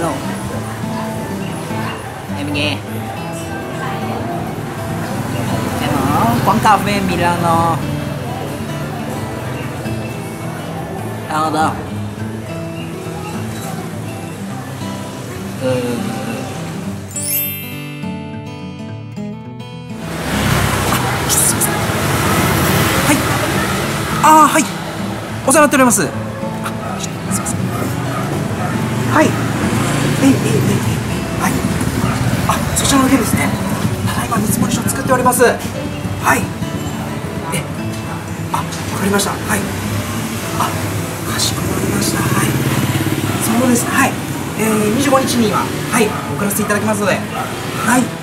肉。来不给？来嘛，广告费米浪喽。好的。呃。はい。ああはい。お世話になっております。はい。いませんはいえいえいえいえいはい。あそちらの件ですね。ただいま見積書作っております。はい。えあわかりました。はい。あかしこまりました。はい。そうですはい。えー、25日にははい。送らせていただきますので。はい。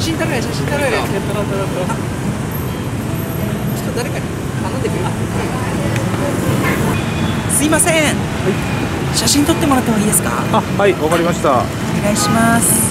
真撮るよ写真撮るよちょっと誰かに頼んでくるすいません、写真撮ってもらってもいいですか？あはいわかりました。お願いします